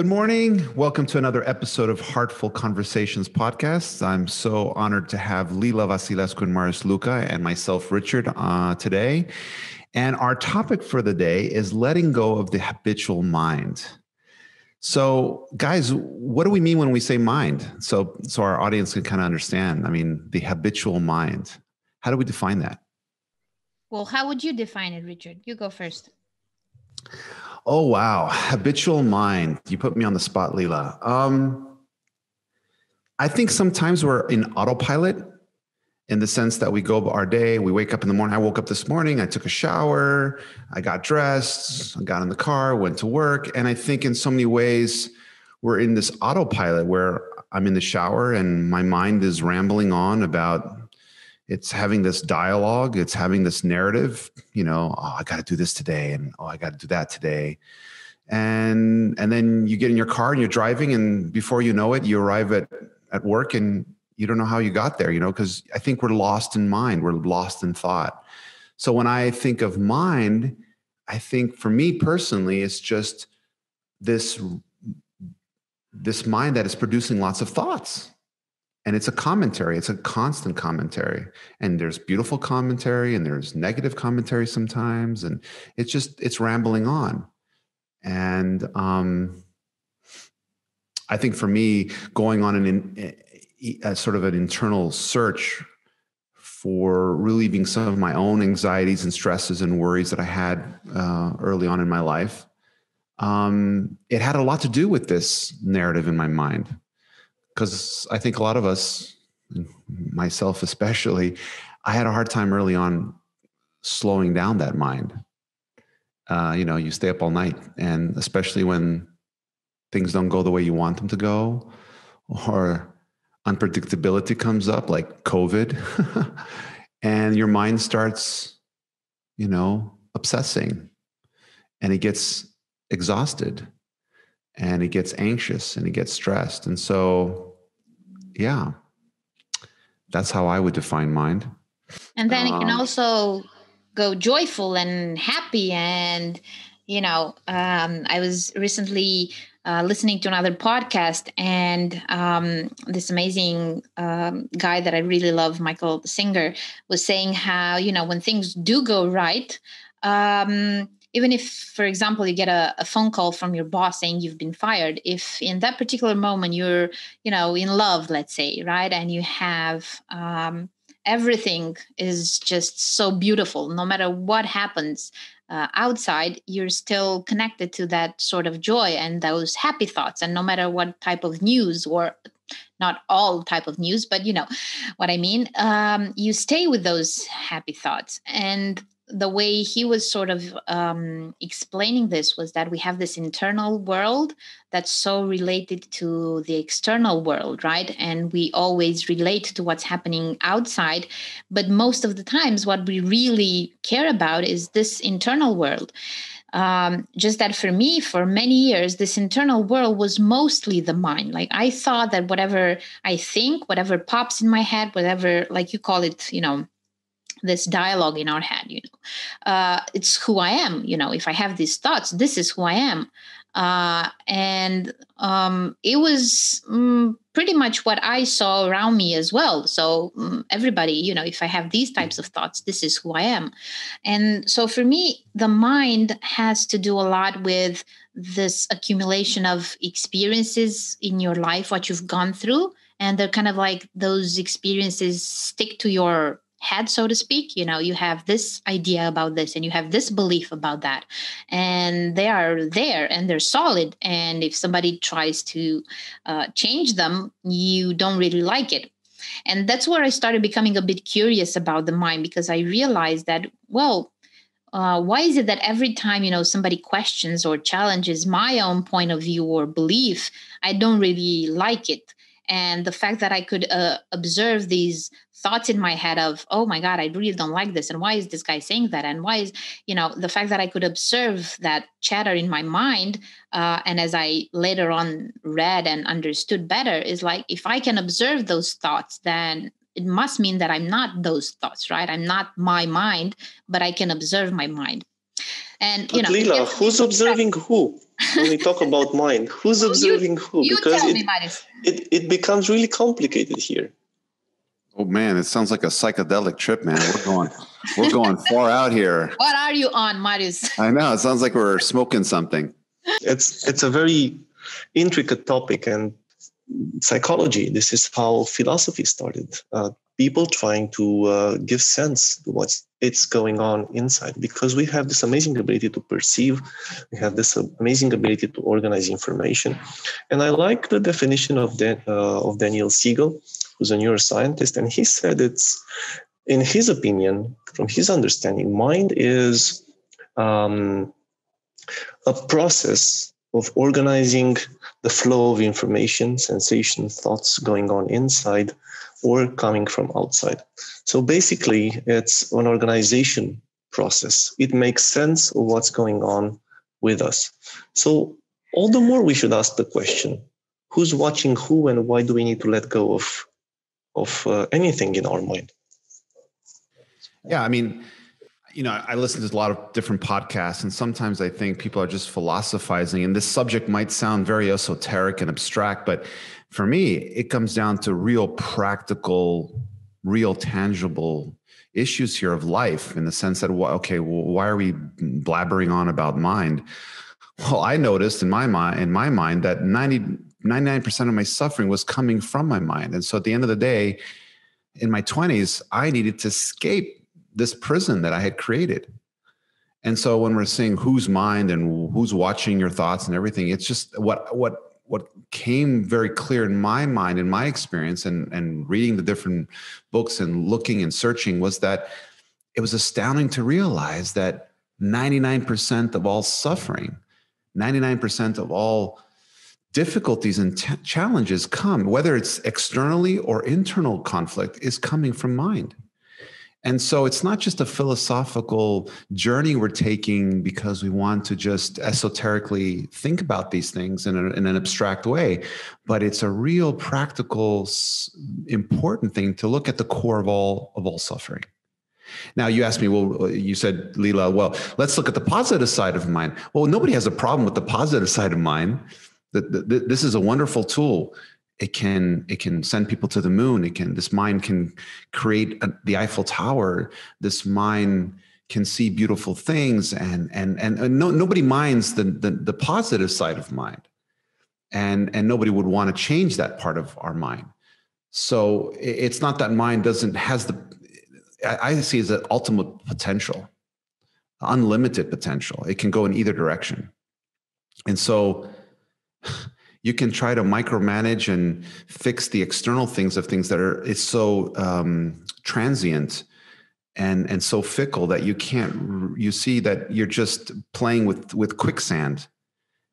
Good morning. Welcome to another episode of Heartful Conversations podcast. I'm so honored to have Lila Vasilescu and Marius Luca and myself, Richard, uh, today. And our topic for the day is letting go of the habitual mind. So, guys, what do we mean when we say mind? So, so our audience can kind of understand. I mean, the habitual mind. How do we define that? Well, how would you define it, Richard? You go first. Oh wow, habitual mind. You put me on the spot, Lila. Um, I think sometimes we're in autopilot in the sense that we go our day. We wake up in the morning. I woke up this morning. I took a shower. I got dressed. I got in the car. Went to work. And I think in so many ways we're in this autopilot where I'm in the shower and my mind is rambling on about it's having this dialogue it's having this narrative you know oh i got to do this today and oh i got to do that today. And and then you get in your car and you're driving and before you know it you arrive at at work and you don't know how you got there you know because i think we're lost in mind we're lost in thought. So when i think of mind i think for me personally it's just this this mind that is producing lots of thoughts and it's a commentary. It's a constant commentary. And there's beautiful commentary and there's negative commentary sometimes. And it's just it's rambling on. And um i think for me going on an a sort of an internal search for relieving some of my own anxieties and stresses and worries that i had uh, early on in my life um, it had a lot to do with this narrative in my mind because I think a lot of us, myself especially, I had a hard time early on slowing down that mind. Uh, you know, you stay up all night, and especially when things don't go the way you want them to go, or unpredictability comes up, like COVID, and your mind starts, you know, obsessing, and it gets exhausted, and it gets anxious, and it gets stressed, and so yeah, that's how I would define mind. And then um, it can um, also go joyful and happy. And, you know, um, I was recently uh, listening to another podcast, and um, this amazing um, guy that I really love, Michael Singer, was saying how, you know, when things do go right, um, even if for example you get a, a, phone call from your boss saying you've been fired if in that particular moment you're you know in love let's say right and you have um, everything is just so beautiful no matter what happens uh, outside you're still connected to that sort of joy and those happy thoughts. And no matter what type of news or not all type of news but you know what i mean um, you stay with those happy thoughts. And the way he was sort of um, explaining this was that we have this internal world that's so related to the external world, right? And we always relate to what's happening outside. But most of the times, what we really care about is this internal world. Um, just that for me, for many years, this internal world was mostly the mind. Like I thought that whatever I think, whatever pops in my head, whatever, like you call it, you know, this dialogue in our head you know. Uh, it's who i am you know. If i have these thoughts this is who i am. Uh, and um, it was um, pretty much what i saw around me as well. So um, everybody you know if i have these types of thoughts this is who i am. And so for me the mind has to do a lot with this accumulation of experiences in your life what you've gone through and they're kind of like those experiences stick to your head so to speak you know you have this idea about this and you have this belief about that. And they are there and they're solid. And if somebody tries to uh, change them you don't really like it. And that's where i started becoming a bit curious about the mind because i realized that well uh, why is it that every time you know somebody questions or challenges my own point of view or belief i don't really like it and the fact that i could uh, observe these thoughts in my head of oh my god i really don't like this and why is this guy saying that? And why is you know the fact that i could observe that chatter in my mind uh, and as i later on read and understood better is like if i can observe those thoughts then it must mean that i'm not those thoughts right? I'm not my mind but i can observe my mind. And you but know Lila, who's observing who when we talk about mind? Who's observing you, who? You because tell it, me, it, it becomes really complicated here. Oh man, it sounds like a psychedelic trip, man. We're going we're going far out here. What are you on, Marius? I know. It sounds like we're smoking something. It's it's a very intricate topic and psychology. This is how philosophy started. Uh, people trying to uh, give sense to what's it's going on inside because we have this amazing ability to perceive. We have this amazing ability to organize information. And i like the definition of, Dan, uh, of daniel siegel who's a neuroscientist and he said it's in his opinion from his understanding mind is um, a process of organizing the flow of information sensations thoughts going on inside or coming from outside. So basically, it's an organization process. It makes sense of what's going on with us. So all the more we should ask the question who's watching who and why do we need to let go of of uh, anything in our mind yeah i mean you know i listen to a lot of different podcasts and sometimes i think people are just philosophizing and this subject might sound very esoteric and abstract but for me, it comes down to real practical, real tangible issues here of life in the sense that, okay, well, why are we blabbering on about mind? Well, I noticed in my mind, in my mind that 90, 99% of my suffering was coming from my mind. And so at the end of the day, in my 20s, I needed to escape this prison that I had created. And so when we're seeing whose mind and who's watching your thoughts and everything, it's just what what what came very clear in my mind in my experience and and reading the different books and looking and searching was that it was astounding to realize that 99% of all suffering 99% of all difficulties and t- challenges come whether it's externally or internal conflict is coming from mind and so it's not just a philosophical journey we're taking because we want to just esoterically think about these things in, a, in an abstract way, but it's a real practical, important thing to look at the core of all of all suffering. Now you asked me, well, you said, Lila, well, let's look at the positive side of mind. Well, nobody has a problem with the positive side of mind. This is a wonderful tool it can it can send people to the moon. It can this mind can create a, the eiffel tower. This mind can see beautiful things and and and, and no, nobody minds the, the the positive side of mind. And and nobody would want to change that part of our mind. So it's not that mind doesn't has the i, I see as an ultimate potential unlimited potential. It can go in either direction. And so you can try to micromanage and fix the external things of things that are it's so um, transient and and so fickle that you can't you see that you're just playing with with quicksand.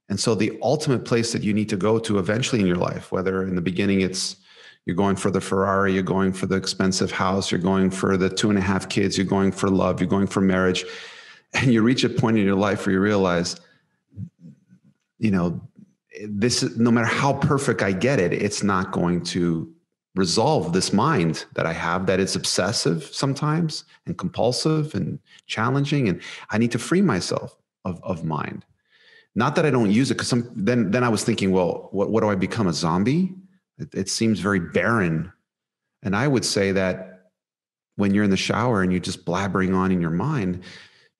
And so the ultimate place that you need to go to eventually in your life whether in the beginning it's you're going for the ferrari you're going for the expensive house you're going for the two and a half kids you're going for love you're going for marriage and you reach a point in your life where you realize you know this no matter how perfect I get it, it's not going to resolve this mind that I have that is obsessive sometimes and compulsive and challenging. And I need to free myself of, of mind. Not that I don't use it, because some then then I was thinking, well, what, what do I become a zombie? It, it seems very barren. And I would say that when you're in the shower and you're just blabbering on in your mind,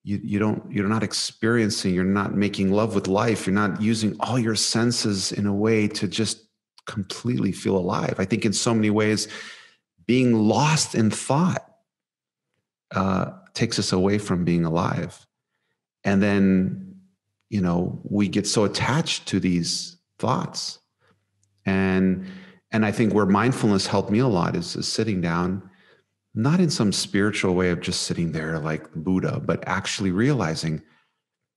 you, you don't you're not experiencing you're not making love with life you're not using all your senses in a way to just completely feel alive. I think in so many ways being lost in thought uh, takes us away from being alive. And then you know we get so attached to these thoughts. And and i think where mindfulness helped me a lot is, is sitting down not in some spiritual way of just sitting there like Buddha, but actually realizing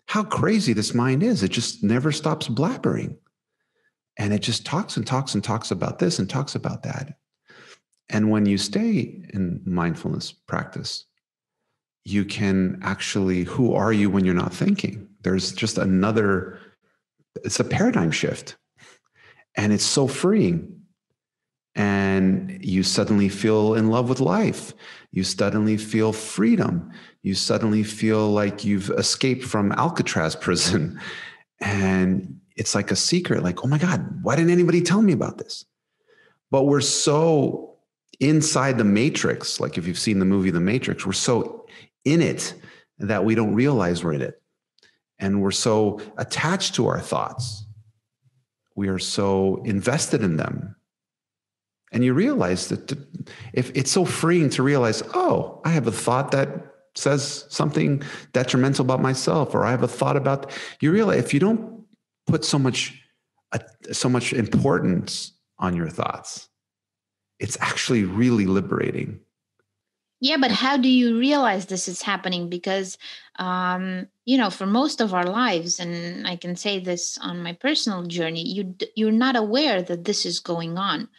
how crazy this mind is. It just never stops blabbering. And it just talks and talks and talks about this and talks about that. And when you stay in mindfulness practice, you can actually, who are you when you're not thinking? There's just another, it's a paradigm shift. And it's so freeing and you suddenly feel in love with life. You suddenly feel freedom. You suddenly feel like you've escaped from Alcatraz prison. and it's like a secret like oh my god why didn't anybody tell me about this but we're so inside the matrix like if you've seen the movie the matrix we're so in it that we don't realize we're in it and we're so attached to our thoughts we are so invested in them and you realize that if it's so freeing to realize oh i have a thought that says something detrimental about myself or i have a thought about you realize if you don't put so much uh, so much importance on your thoughts it's actually really liberating. Yeah but how do you realize this is happening? Because um, you know for most of our lives and i can say this on my personal journey you you're not aware that this is going on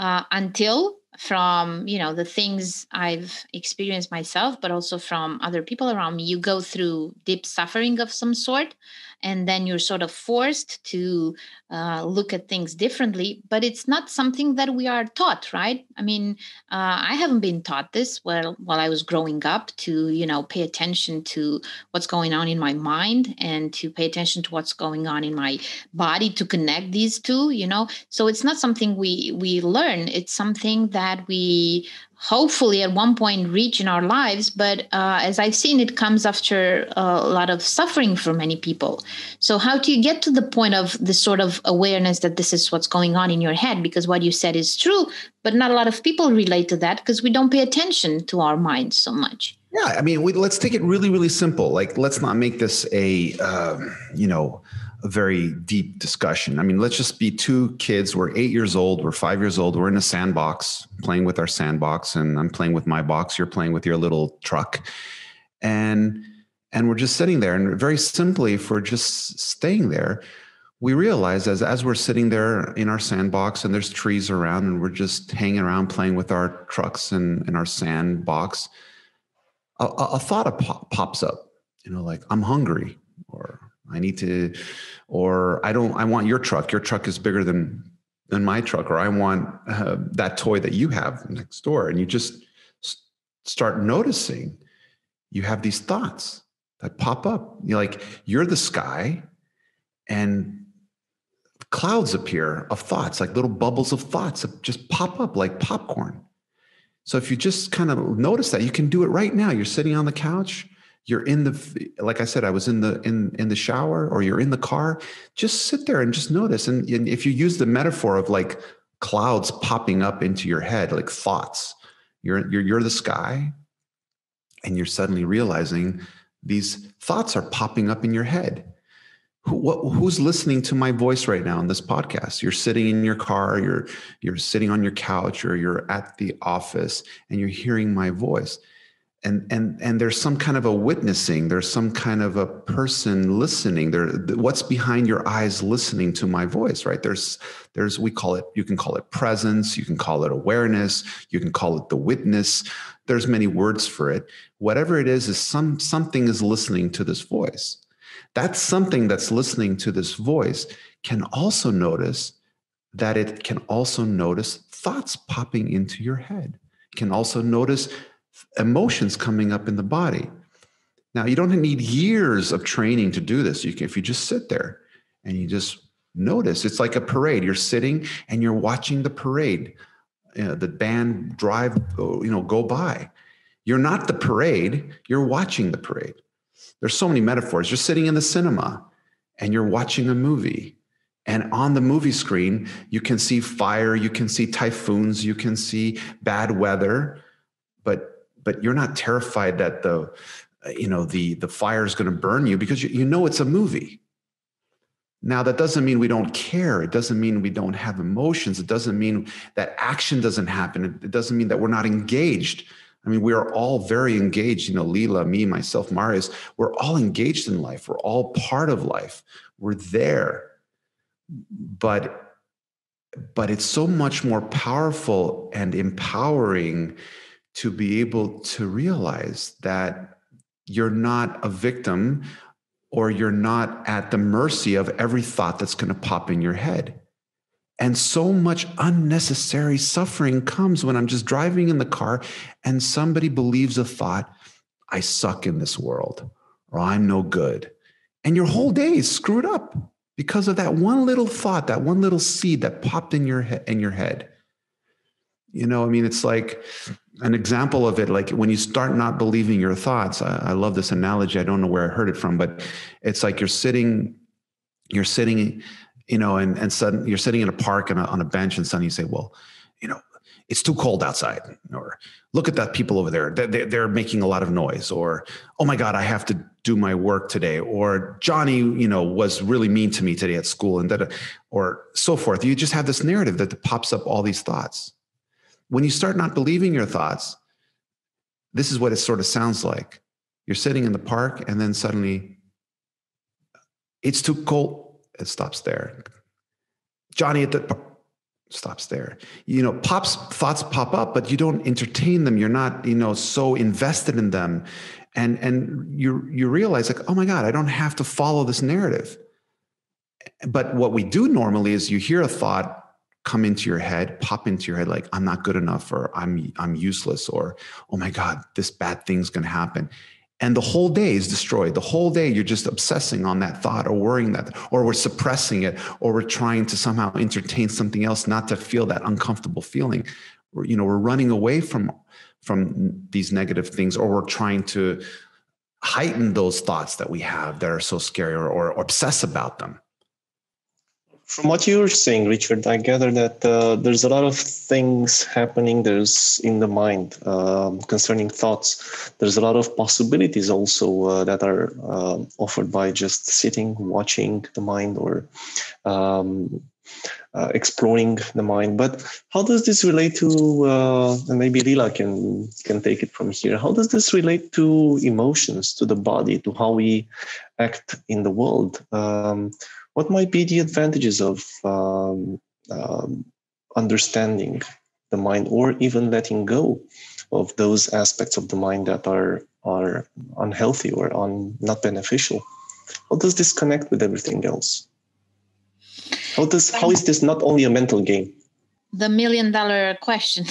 uh, until from you know the things i've experienced myself but also from other people around me. You go through deep suffering of some sort and then you're sort of forced to uh, look at things differently but it's not something that we are taught right? I mean uh, i haven't been taught this while while i was growing up to you know pay attention to what's going on in my mind and to pay attention to what's going on in my body to connect these two you know? So it's not something we we learn. It's something that we hopefully at one point reach in our lives but uh, as i've seen it comes after a lot of suffering for many people. So how do you get to the point of this sort of awareness that this is what's going on in your head? Because what you said is true but not a lot of people relate to that because we don't pay attention to our minds so much. Yeah i mean we, let's take it really really simple. Like let's not make this a um, you know a very deep discussion. I mean, let's just be two kids. We're eight years old. We're five years old. We're in a sandbox playing with our sandbox, and I'm playing with my box. You're playing with your little truck, and and we're just sitting there. And very simply, for just staying there, we realize as as we're sitting there in our sandbox, and there's trees around, and we're just hanging around playing with our trucks and, and our sandbox, a, a thought pop, pops up. You know, like I'm hungry, or I need to, or I don't, I want your truck. Your truck is bigger than, than my truck, or I want uh, that toy that you have next door. And you just start noticing you have these thoughts that pop up. You're like, you're the sky and clouds appear of thoughts, like little bubbles of thoughts that just pop up like popcorn. So if you just kind of notice that, you can do it right now. You're sitting on the couch you're in the like i said i was in the in in the shower or you're in the car just sit there and just notice. And, and if you use the metaphor of like clouds popping up into your head like thoughts you're you're, you're the sky and you're suddenly realizing these thoughts are popping up in your head. Who, what, who's listening to my voice right now in this podcast? You're sitting in your car you're you're sitting on your couch or you're at the office and you're hearing my voice and and and there's some kind of a witnessing there's some kind of a person listening there what's behind your eyes listening to my voice right? There's there's we call it you can call it presence you can call it awareness you can call it the witness. There's many words for it. Whatever it is is some something is listening to this voice. That something that's listening to this voice can also notice that it can also notice thoughts popping into your head can also notice emotions coming up in the body. Now, you don't need years of training to do this. You can, if you just sit there and you just notice, it's like a parade. You're sitting and you're watching the parade, you know, the band drive, uh, you know, go by. You're not the parade. You're watching the parade. There's so many metaphors. You're sitting in the cinema and you're watching a movie. And on the movie screen, you can see fire, you can see typhoons, you can see bad weather, but but you're not terrified that the you know the the fire is going to burn you because you, you know it's a movie. Now that doesn't mean we don't care. It doesn't mean we don't have emotions. It doesn't mean that action doesn't happen. It doesn't mean that we're not engaged. I mean we are all very engaged. You know lila me myself marius we're all engaged in life. We're all part of life. We're there. But but it's so much more powerful and empowering to be able to realize that you're not a victim or you're not at the mercy of every thought that's going to pop in your head. And so much unnecessary suffering comes when I'm just driving in the car and somebody believes a thought, I suck in this world, or I'm no good. and your whole day is screwed up because of that one little thought, that one little seed that popped in your head in your head. You know, I mean, it's like an example of it, like when you start not believing your thoughts. I, I love this analogy. I don't know where I heard it from, but it's like you're sitting, you're sitting, you know, and and sudden you're sitting in a park and on a bench, and suddenly you say, "Well, you know, it's too cold outside," or "Look at that people over there; they're, they're making a lot of noise," or "Oh my God, I have to do my work today," or "Johnny, you know, was really mean to me today at school," and that, or so forth. You just have this narrative that pops up all these thoughts when you start not believing your thoughts, this is what it sort of sounds like. You're sitting in the park, and then suddenly, it's too cold. It stops there. Johnny at the stops there. You know, pops thoughts pop up, but you don't entertain them. You're not, you know, so invested in them, and and you you realize like, oh my God, I don't have to follow this narrative. But what we do normally is you hear a thought come into your head, pop into your head like I'm not good enough or I'm I'm useless or oh my god, this bad thing's going to happen. And the whole day is destroyed. The whole day you're just obsessing on that thought or worrying that or we're suppressing it or we're trying to somehow entertain something else not to feel that uncomfortable feeling. Or, you know, we're running away from from these negative things or we're trying to heighten those thoughts that we have that are so scary or, or obsess about them from what you're saying, Richard, I gather that uh, there's a lot of things happening. There's in the mind um, concerning thoughts. There's a lot of possibilities also uh, that are uh, offered by just sitting, watching the mind, or um, uh, exploring the mind. But how does this relate to? Uh, and maybe Lila can can take it from here. How does this relate to emotions, to the body, to how we act in the world? Um, what might be the advantages of um, um, understanding the mind or even letting go of those aspects of the mind that are are unhealthy or un, not beneficial? How does this connect with everything else? How does how is this not only a mental game? The million dollar question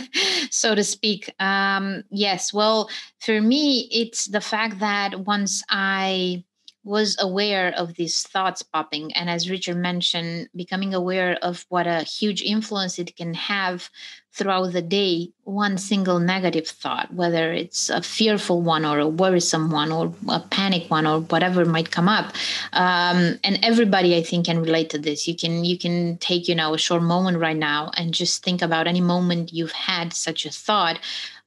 so to speak. Um, yes well for me it's the fact that once i was aware of these thoughts popping and as richard mentioned becoming aware of what a huge influence it can have throughout the day one single negative thought whether it's a fearful one or a worrisome one or a panic one or whatever might come up. Um, and everybody i think can relate to this. You can you can take you know a short moment right now and just think about any moment you've had such a thought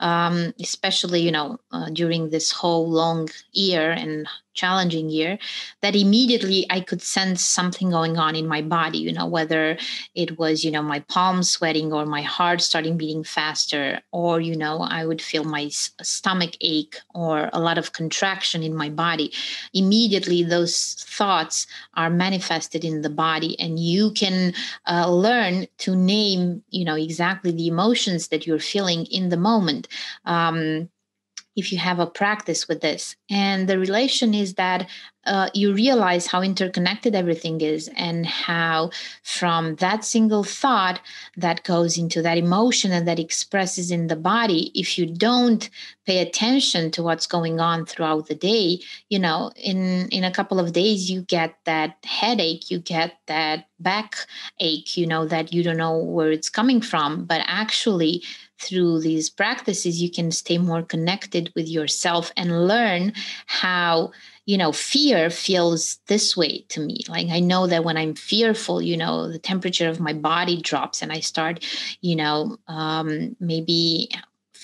um, especially you know uh, during this whole long year and challenging year that immediately i could sense something going on in my body you know whether it was you know my palms sweating or my heart starting beating faster or you know i would feel my stomach ache or a lot of contraction in my body. Immediately those thoughts are manifested in the body and you can uh, learn to name you know exactly the emotions that you're feeling in the moment. Um, if you have a practice with this. And the relation is that uh, you realize how interconnected everything is and how from that single thought that goes into that emotion and that expresses in the body if you don't pay attention to what's going on throughout the day you know in in a couple of days you get that headache you get that back ache you know that you don't know where it's coming from but actually through these practices you can stay more connected with yourself and learn how you know fear feels this way to me. Like i know that when i'm fearful you know the temperature of my body drops and i start you know um, maybe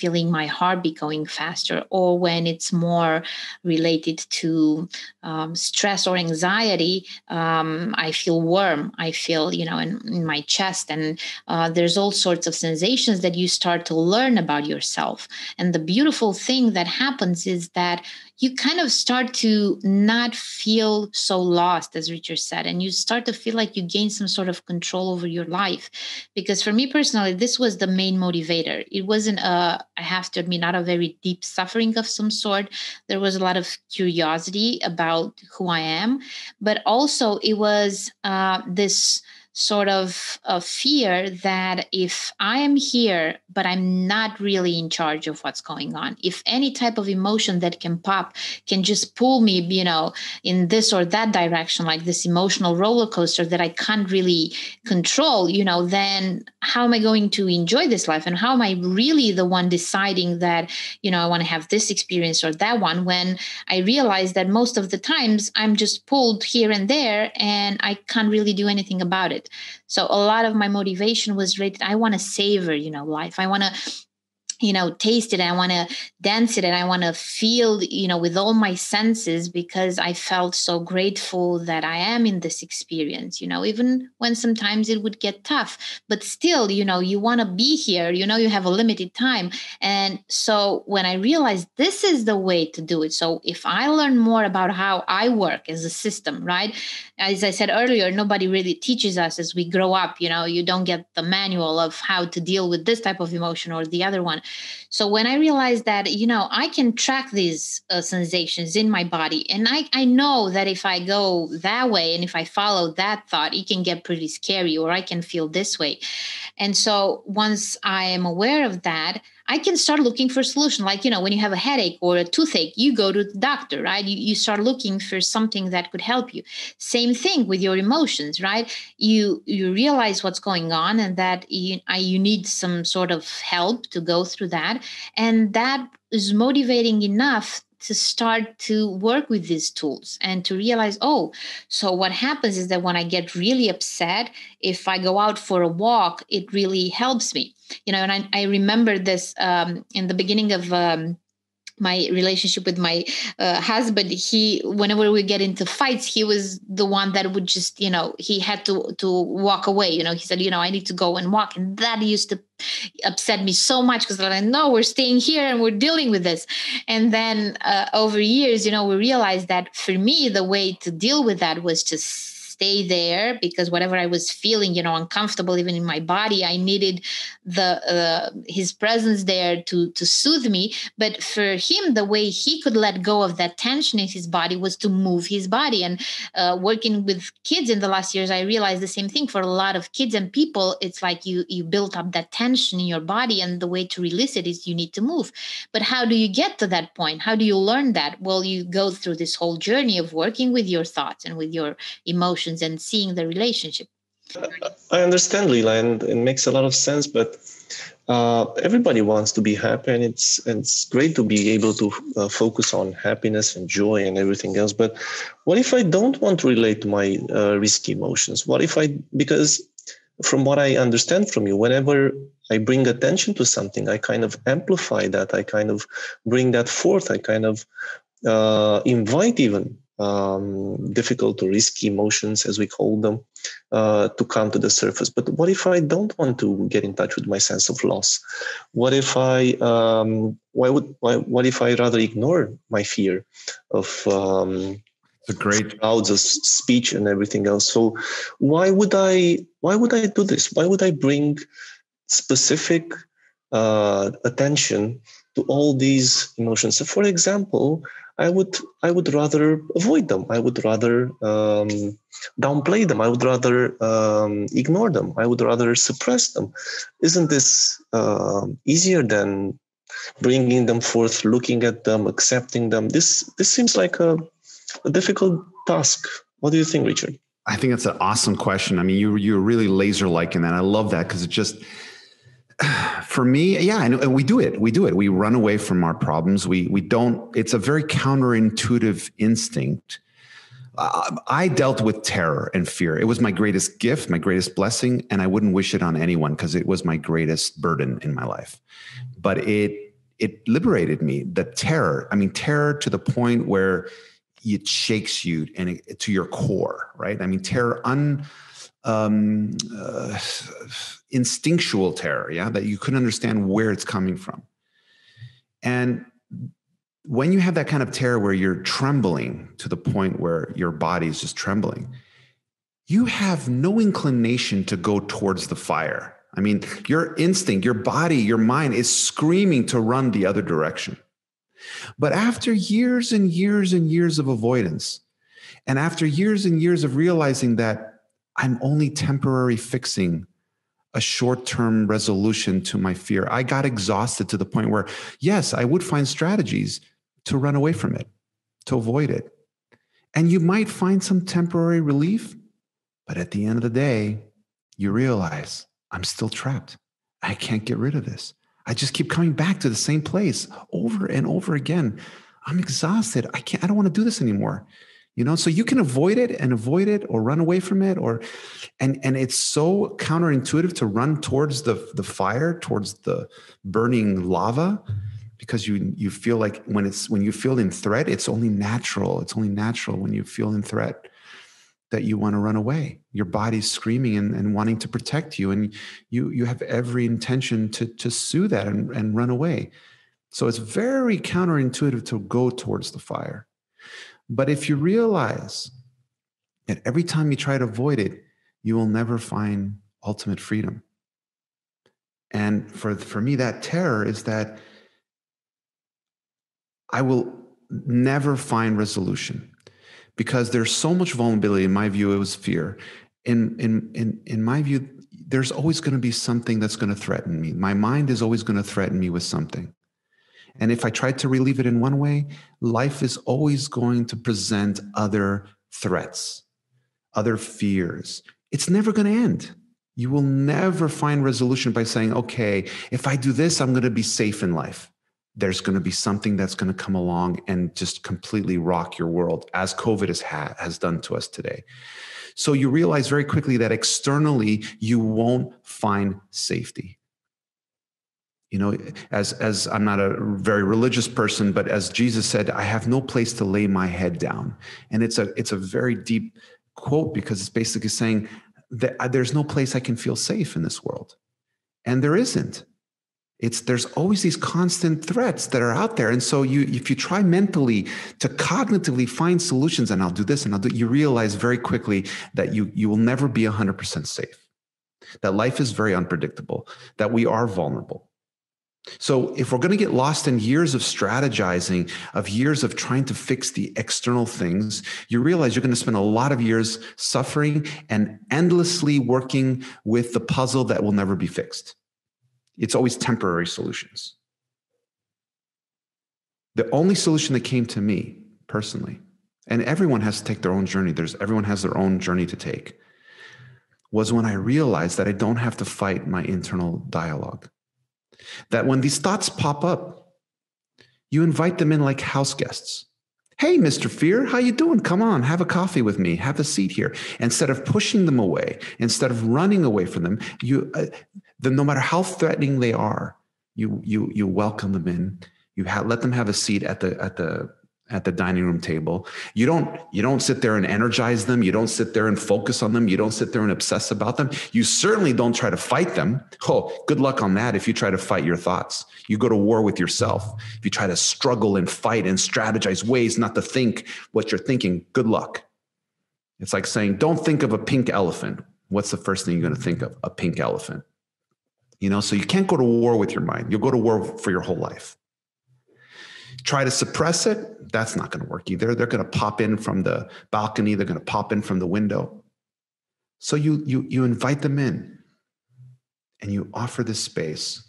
feeling my heartbeat going faster, or when it's more related to um, stress or anxiety, um, I feel warm. I feel, you know, in, in my chest. And uh, there's all sorts of sensations that you start to learn about yourself. And the beautiful thing that happens is that you kind of start to not feel so lost, as Richard said, and you start to feel like you gain some sort of control over your life. Because for me personally, this was the main motivator. It wasn't a, I have to admit, not a very deep suffering of some sort. There was a lot of curiosity about who I am, but also it was uh, this sort of a fear that if I am here, but I'm not really in charge of what's going on, if any type of emotion that can pop can just pull me, you know, in this or that direction, like this emotional roller coaster that I can't really control, you know, then how am I going to enjoy this life? And how am I really the one deciding that, you know, I want to have this experience or that one when I realize that most of the times I'm just pulled here and there and I can't really do anything about it. So a lot of my motivation was rated, I want to savor, you know, life. I want to you know taste it i want to dance it and i want to feel you know with all my senses because i felt so grateful that i am in this experience you know even when sometimes it would get tough. But still you know you want to be here you know you have a limited time. And so when i realized this is the way to do it so if i learn more about how i work as a system right? As i said earlier nobody really teaches us as we grow up you know you don't get the manual of how to deal with this type of emotion or the other one so when I realized that, you know, I can track these uh, sensations in my body, and I, I know that if I go that way and if I follow that thought, it can get pretty scary or I can feel this way. And so once I am aware of that, I can start looking for a solution. Like, you know, when you have a headache or a toothache, you go to the doctor, right? You, you start looking for something that could help you. Same thing with your emotions, right? You you realize what's going on and that you, you need some sort of help to go through that. And that is motivating enough to start to work with these tools and to realize oh so what happens is that when i get really upset if i go out for a walk it really helps me. You know and i, I remember this um, in the beginning of um, my relationship with my uh, husband he whenever we get into fights he was the one that would just you know he had to to walk away. You know he said you know i need to go and walk. And that used to upset me so much because i know we're staying here and we're dealing with this. And then uh, over years you know we realized that for me the way to deal with that was just stay there because whatever I was feeling, you know, uncomfortable even in my body, I needed the uh, his presence there to to soothe me. But for him, the way he could let go of that tension in his body was to move his body. And uh, working with kids in the last years, I realized the same thing for a lot of kids and people. It's like you you built up that tension in your body, and the way to release it is you need to move. But how do you get to that point? How do you learn that? Well, you go through this whole journey of working with your thoughts and with your emotions emotions and seeing the relationship. I understand lila and it makes a lot of sense but uh, everybody wants to be happy and it's and it's great to be able to uh, focus on happiness and joy and everything else but what if i don't want to relate to my uh, risky emotions? What if i because from what i understand from you whenever i bring attention to something i kind of amplify that i kind of bring that forth i kind of uh, invite even um, difficult or risky emotions, as we call them, uh, to come to the surface. But what if I don't want to get in touch with my sense of loss? What if I um, why would why, what if I rather ignore my fear of um, a great crowds of speech and everything else? So why would I why would I do this? Why would I bring specific uh, attention to all these emotions? So for example, I would I would rather avoid them. I would rather um, downplay them. I would rather um, ignore them. I would rather suppress them. Isn't this uh, easier than bringing them forth, looking at them, accepting them? This this seems like a, a difficult task. What do you think, Richard? I think it's an awesome question. I mean, you you're really laser like in that. I love that because it just for me, yeah, and, we do it. We do it. We run away from our problems. We we don't. It's a very counterintuitive instinct. Uh, I dealt with terror and fear. It was my greatest gift, my greatest blessing, and I wouldn't wish it on anyone because it was my greatest burden in my life. But it it liberated me. The terror. I mean, terror to the point where it shakes you and it, to your core. Right. I mean, terror un um, uh, instinctual terror, yeah, that you couldn't understand where it's coming from. And when you have that kind of terror where you're trembling to the point where your body is just trembling, you have no inclination to go towards the fire. I mean, your instinct, your body, your mind is screaming to run the other direction. But after years and years and years of avoidance, and after years and years of realizing that I'm only temporary fixing a short term resolution to my fear. I got exhausted to the point where, yes, I would find strategies to run away from it, to avoid it. And you might find some temporary relief, but at the end of the day, you realize I'm still trapped. I can't get rid of this. I just keep coming back to the same place over and over again. I'm exhausted. I can't, I don't want to do this anymore. You know, so you can avoid it and avoid it or run away from it or and and it's so counterintuitive to run towards the the fire, towards the burning lava because you you feel like when it's when you feel in threat, it's only natural. It's only natural when you feel in threat that you want to run away. Your body's screaming and, and wanting to protect you. And you you have every intention to, to sue that and, and run away. So it's very counterintuitive to go towards the fire. But if you realize that every time you try to avoid it, you will never find ultimate freedom. And for, for me, that terror is that I will never find resolution because there's so much vulnerability. In my view, it was fear. In in in in my view, there's always going to be something that's going to threaten me. My mind is always going to threaten me with something. And if I try to relieve it in one way, life is always going to present other threats, other fears. It's never going to end. You will never find resolution by saying, okay, if I do this, I'm going to be safe in life there's going to be something that's going to come along and just completely rock your world as covid has, ha- has done to us today so you realize very quickly that externally you won't find safety you know as as i'm not a very religious person but as jesus said i have no place to lay my head down. And it's a it's a very deep quote because it's basically saying that there's no place i can feel safe in this world. And there isn't. It's there's always these constant threats that are out there. And so you if you try mentally to cognitively find solutions and i'll do this and i'll do you realize very quickly that you you will never be 100% safe. That life is very unpredictable. That we are vulnerable so if we're going to get lost in years of strategizing of years of trying to fix the external things you realize you're going to spend a lot of years suffering and endlessly working with the puzzle that will never be fixed it's always temporary solutions. The only solution that came to me personally, and everyone has to take their own journey, there's everyone has their own journey to take, was when I realized that I don't have to fight my internal dialogue. That when these thoughts pop up, you invite them in like house guests. Hey, Mr. Fear, how you doing? Come on, have a coffee with me. Have a seat here. Instead of pushing them away, instead of running away from them, you uh, then no matter how threatening they are, you you you welcome them in. You ha- let them have a seat at the at the at the dining room table. You don't you don't sit there and energize them. You don't sit there and focus on them. You don't sit there and obsess about them. You certainly don't try to fight them. Oh, good luck on that if you try to fight your thoughts. You go to war with yourself. If you try to struggle and fight and strategize ways not to think what you're thinking, good luck. It's like saying, don't think of a pink elephant. What's the first thing you're going to think of? A pink elephant. You know, so you can't go to war with your mind. You'll go to war for your whole life. Try to suppress it, that's not going to work either. They're going to pop in from the balcony, they're going to pop in from the window. So you you you invite them in and you offer this space.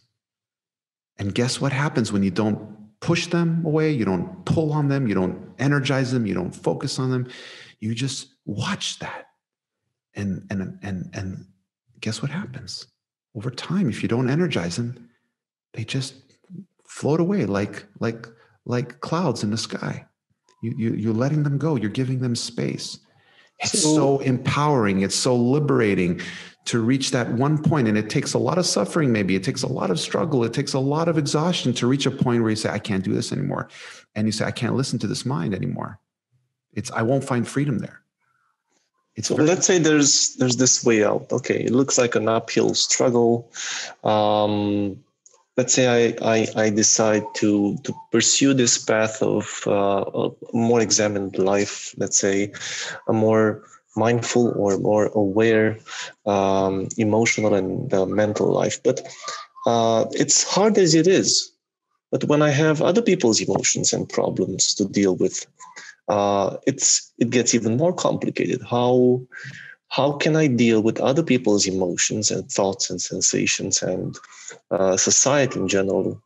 And guess what happens when you don't push them away, you don't pull on them, you don't energize them, you don't focus on them. You just watch that. And and and and guess what happens? over time, if you don't energize them, they just float away like like like clouds in the sky. You, you you're letting them go. You're giving them space. It's so, so empowering. It's so liberating to reach that one point. and it takes a lot of suffering maybe it takes a lot of struggle it takes a lot of exhaustion to reach a point where you say i can't do this anymore and you say i can't listen to this mind anymore it's i won't find freedom there it's so very- let's say there's there's this way out. Okay, it looks like an uphill struggle. Um, let's say I, I, I decide to to pursue this path of uh, a more examined life. Let's say a more mindful or more aware um, emotional and uh, mental life. But uh, it's hard as it is. But when I have other people's emotions and problems to deal with, uh, it's it gets even more complicated. How how can I deal with other people's emotions and thoughts and sensations and uh, society in general,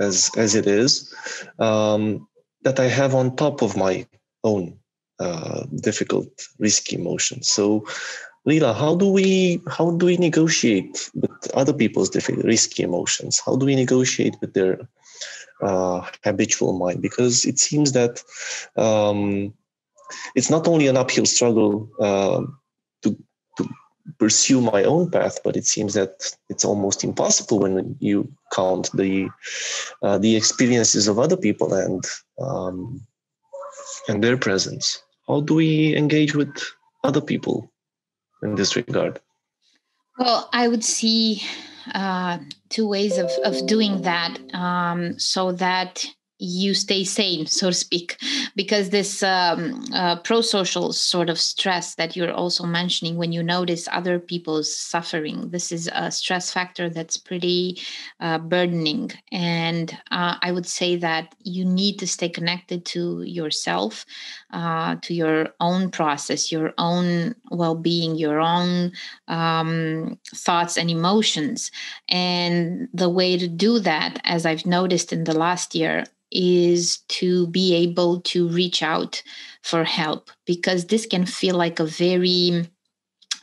as as it is, um, that I have on top of my own uh, difficult, risky emotions. So, Lila, how do we how do we negotiate with other people's difficult, risky emotions? How do we negotiate with their uh, habitual mind? Because it seems that um, it's not only an uphill struggle uh, pursue my own path, but it seems that it's almost impossible when you count the uh, the experiences of other people and um, and their presence. How do we engage with other people in this regard? Well, I would see uh, two ways of, of doing that um, so that you stay sane, so to speak, because this um, uh, pro-social sort of stress that you're also mentioning when you notice other people's suffering, this is a stress factor that's pretty uh, burdening. And uh, I would say that you need to stay connected to yourself, uh, to your own process, your own well-being, your own um, thoughts and emotions. And the way to do that, as I've noticed in the last year, is to be able to reach out for help because this can feel like a very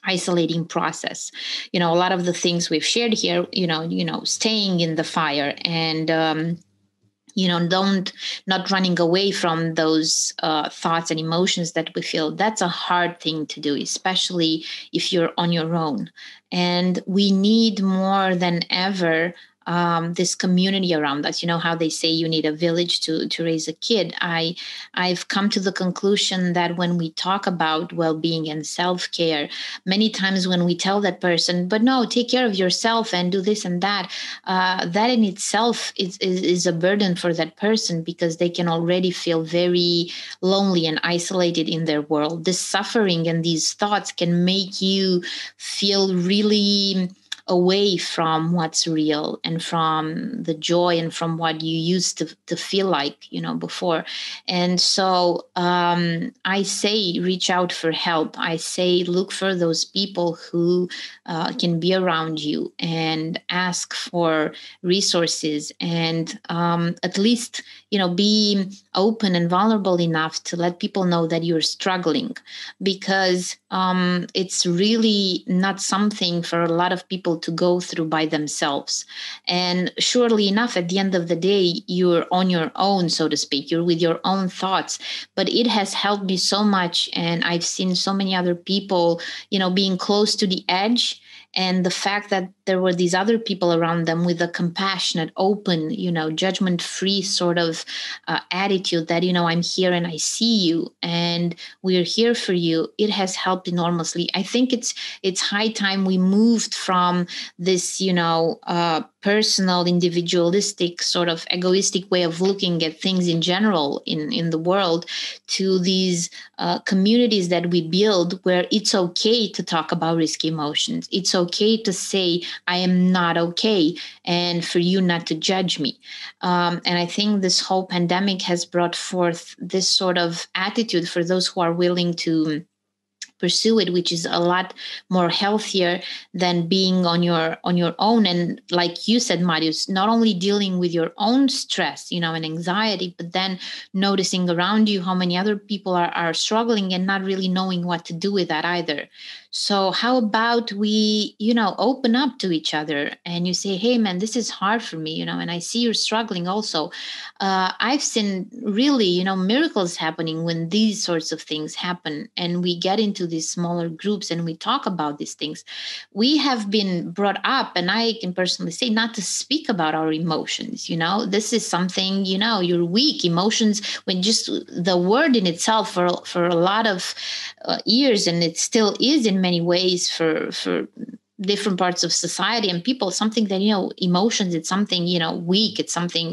isolating process you know a lot of the things we've shared here you know you know staying in the fire and um, you know don't not running away from those uh, thoughts and emotions that we feel. That's a hard thing to do especially if you're on your own. And we need more than ever um, this community around us. You know how they say you need a village to to raise a kid. I I've come to the conclusion that when we talk about well being and self care, many times when we tell that person, but no, take care of yourself and do this and that, uh, that in itself is, is is a burden for that person because they can already feel very lonely and isolated in their world. This suffering and these thoughts can make you feel really away from what's real and from the joy and from what you used to, to feel like you know before. And so um, i say reach out for help. I say look for those people who uh, can be around you and ask for resources and um, at least you know be open and vulnerable enough to let people know that you're struggling because um, it's really not something for a lot of people to go through by themselves. And surely enough, at the end of the day, you're on your own, so to speak. You're with your own thoughts. But it has helped me so much. And I've seen so many other people, you know, being close to the edge and the fact that there were these other people around them with a compassionate open you know judgment free sort of uh, attitude that you know i'm here and i see you and we're here for you it has helped enormously. I think it's it's high time we moved from this you know uh, personal individualistic sort of egoistic way of looking at things in general in in the world to these uh, communities that we build where it's okay to talk about risky emotions it's okay to say I am not okay, and for you not to judge me. Um, and I think this whole pandemic has brought forth this sort of attitude for those who are willing to pursue it which is a lot more healthier than being on your on your own. And like you said marius not only dealing with your own stress you know and anxiety but then noticing around you how many other people are, are struggling and not really knowing what to do with that either so how about we, you know, open up to each other and you say, hey man, this is hard for me, you know, and I see you're struggling also. Uh, I've seen really, you know, miracles happening when these sorts of things happen and we get into these smaller groups and we talk about these things. We have been brought up, and I can personally say, not to speak about our emotions, you know, this is something, you know, you're weak. Emotions, when just the word in itself for, for a lot of uh, years, and it still is in many ways for for different parts of society and people. Something that you know emotions it's something you know weak. It's something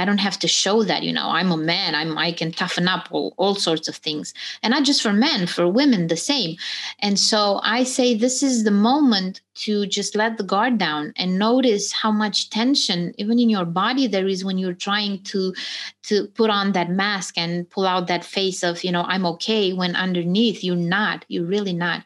i don't have to show that you know i'm a man i'm i can toughen up all, all sorts of things. And not just for men for women the same. And so i say this is the moment to just let the guard down and notice how much tension even in your body there is when you're trying to to put on that mask and pull out that face of you know i'm okay when underneath you're not you're really not.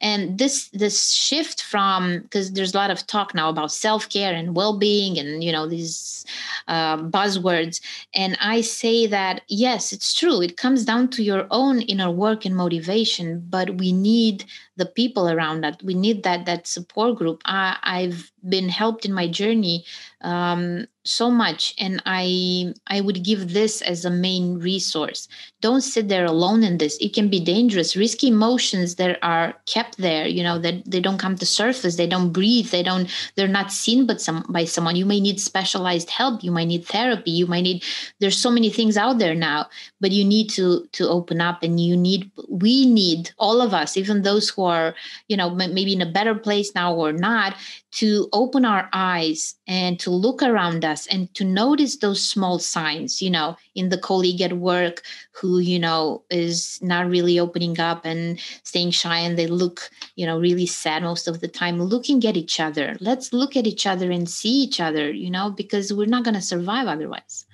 And this this shift from because there's a lot of talk now about self-care and well-being and you know these uh, buzzwords. And i say that yes it's true it comes down to your own inner work and motivation but we need the people around that we need that that support group. I, i've been helped in my journey um, so much and i i would give this as a main resource. Don't sit there alone in this. It can be dangerous. Risky emotions that are kept there you know that they don't come to surface. They don't breathe. They don't they're not seen but some by someone. You may need specialized help. You might need therapy. You might need there's so many things out there now but you need to to open up and you need we need all of us even those who are you know maybe in a better place now or not to open our eyes and to look around us and to notice those small signs you know in the colleague at work who you know is not really opening up and staying shy and they look you know really sad most of the time looking at each other. Let's look at each other and see each other you know because we're not going to survive otherwise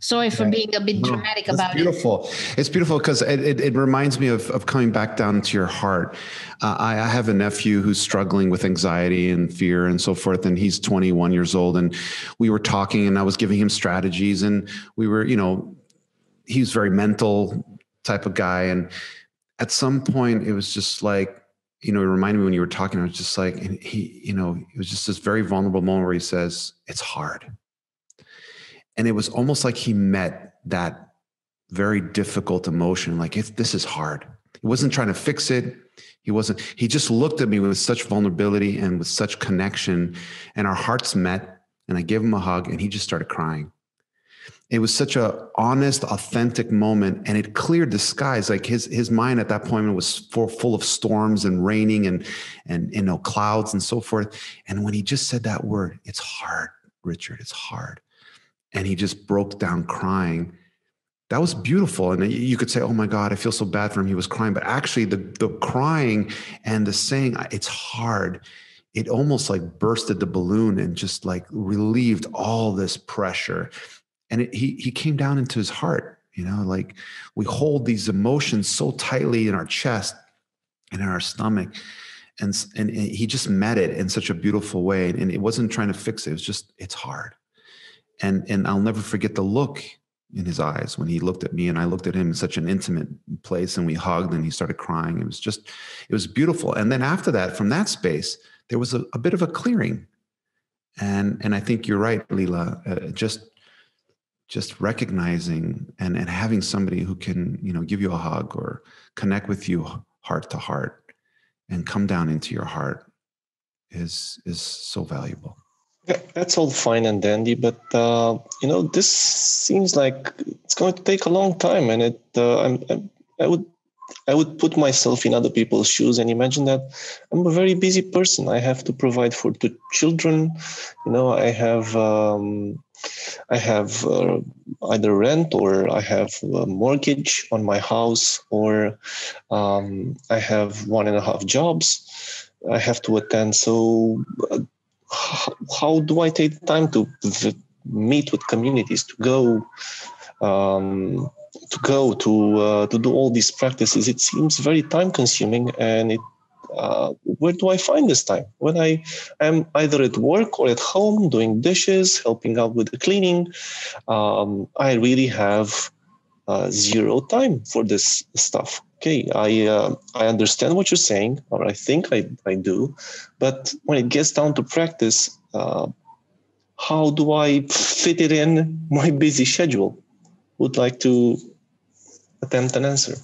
sorry for being a bit dramatic no, about beautiful. it. beautiful. It's beautiful because it, it, it, reminds me of, of coming back down to your heart. Uh, I, I, have a nephew who's struggling with anxiety and fear and so forth and he's 21 years old and we were talking and i was giving him strategies and we were you know he's very mental type of guy and at some point it was just like you know it reminded me when you were talking i was just like and he you know it was just this very vulnerable moment where he says it's hard and it was almost like he met that very difficult emotion like this is hard. He wasn't trying to fix it. He wasn't he just looked at me with such vulnerability and with such connection and our hearts met and i gave him a hug and he just started crying. It was such a honest authentic moment and it cleared the skies. Like his his mind at that point was full, full of storms and raining and and you know clouds and so forth. And when he just said that word it's hard richard it's hard and he just broke down crying. That was beautiful. And you could say oh my god i feel so bad for him. He was crying. But actually the the crying and the saying it's hard. It almost like bursted the balloon and just like relieved all this pressure. And it, he he came down into his heart you know like we hold these emotions so tightly in our chest and in our stomach. And and he just met it in such a beautiful way. And it wasn't trying to fix it. It was just it's hard and and I'll never forget the look in his eyes when he looked at me and I looked at him in such an intimate place and we hugged and he started crying. It was just, it was beautiful. And then after that, from that space, there was a, a bit of a clearing. And and I think you're right, Lila. Uh, just just recognizing and and having somebody who can you know give you a hug or connect with you heart to heart and come down into your heart is is so valuable. That's all fine and dandy, but uh, you know, this seems like it's going to take a long time, and it. Uh, I'm, I'm, I would, I would put myself in other people's shoes and imagine that I'm a very busy person. I have to provide for two children. You know, I have, um, I have uh, either rent or I have a mortgage on my house, or um, I have one and a half jobs. I have to attend. So uh, how, do I take the time to meet with communities, to go, um, to go to uh, to do all these practices? It seems very time consuming, and it. Uh, where do I find this time? When I am either at work or at home doing dishes, helping out with the cleaning, um, I really have uh, zero time for this stuff okay, I uh, I understand what you're saying, or I think I, I do, but when it gets down to practice, uh, how do I fit it in my busy schedule? Would like to attempt an answer.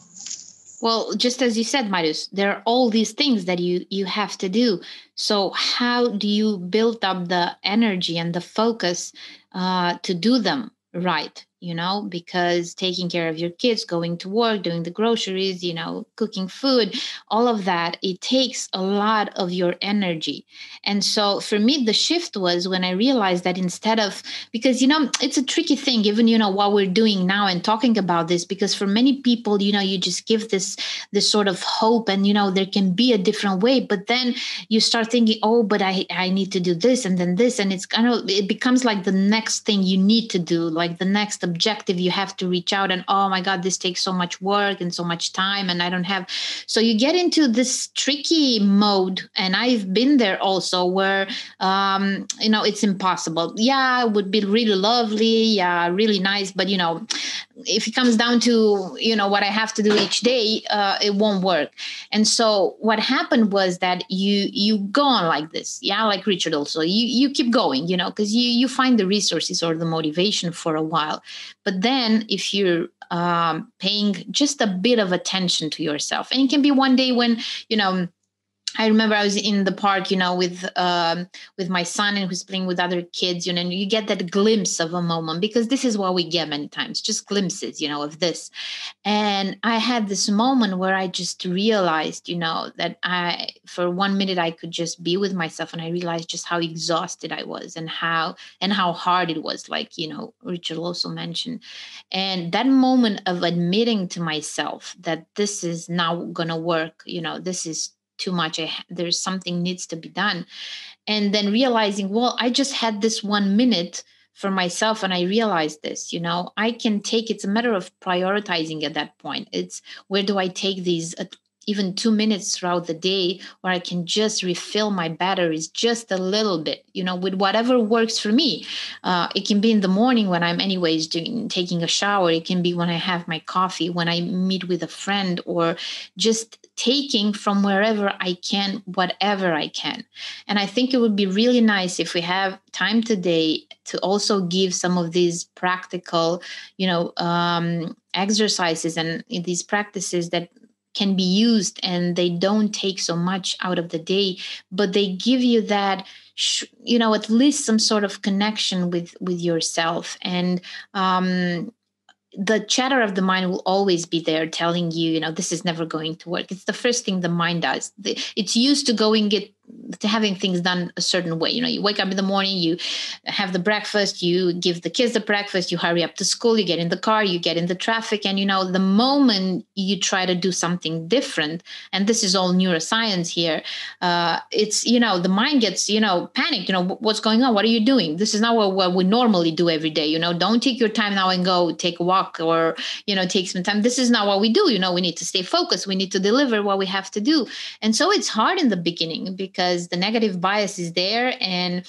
Well, just as you said, Marius, there are all these things that you you have to do. So how do you build up the energy and the focus uh, to do them right? You know, because taking care of your kids, going to work, doing the groceries, you know, cooking food, all of that, it takes a lot of your energy. And so for me, the shift was when I realized that instead of, because, you know, it's a tricky thing, even, you know, what we're doing now and talking about this, because for many people, you know, you just give this, this sort of hope and, you know, there can be a different way, but then you start thinking, oh, but I, I need to do this and then this. And it's kind of, it becomes like the next thing you need to do, like the next objective you have to reach out and oh my god this takes so much work and so much time and i don't have so you get into this tricky mode and i've been there also where um, you know it's impossible. Yeah it would be really lovely yeah really nice but you know if it comes down to you know what i have to do each day uh, it won't work. And so what happened was that you you go on like this yeah like richard also. You you keep going you know because you you find the resources or the motivation for a while but then if you're um, paying just a bit of attention to yourself and it can be one day when you know I remember I was in the park, you know, with um, with my son and who's playing with other kids, you know, and you get that glimpse of a moment because this is what we get many times, just glimpses, you know, of this. And I had this moment where I just realized, you know, that I for one minute I could just be with myself and I realized just how exhausted I was and how and how hard it was, like, you know, Richard also mentioned. And that moment of admitting to myself that this is not gonna work, you know, this is too much I, there's something needs to be done. And then realizing well i just had this one minute for myself and i realized this you know? I can take it's a matter of prioritizing at that point. It's where do i take these even two minutes throughout the day where I can just refill my batteries just a little bit, you know, with whatever works for me. Uh, it can be in the morning when I'm, anyways, doing taking a shower. It can be when I have my coffee, when I meet with a friend, or just taking from wherever I can, whatever I can. And I think it would be really nice if we have time today to also give some of these practical, you know, um, exercises and these practices that can be used and they don't take so much out of the day but they give you that you know at least some sort of connection with with yourself. And um the chatter of the mind will always be there telling you you know this is never going to work. It's the first thing the mind does. It's used to going it to having things done a certain way. You know, you wake up in the morning, you have the breakfast, you give the kids the breakfast, you hurry up to school, you get in the car, you get in the traffic. And, you know, the moment you try to do something different, and this is all neuroscience here, uh, it's, you know, the mind gets, you know, panicked. You know, what's going on? What are you doing? This is not what, what we normally do every day. You know, don't take your time now and go take a walk or, you know, take some time. This is not what we do. You know, we need to stay focused. We need to deliver what we have to do. And so it's hard in the beginning because because the negative bias is there and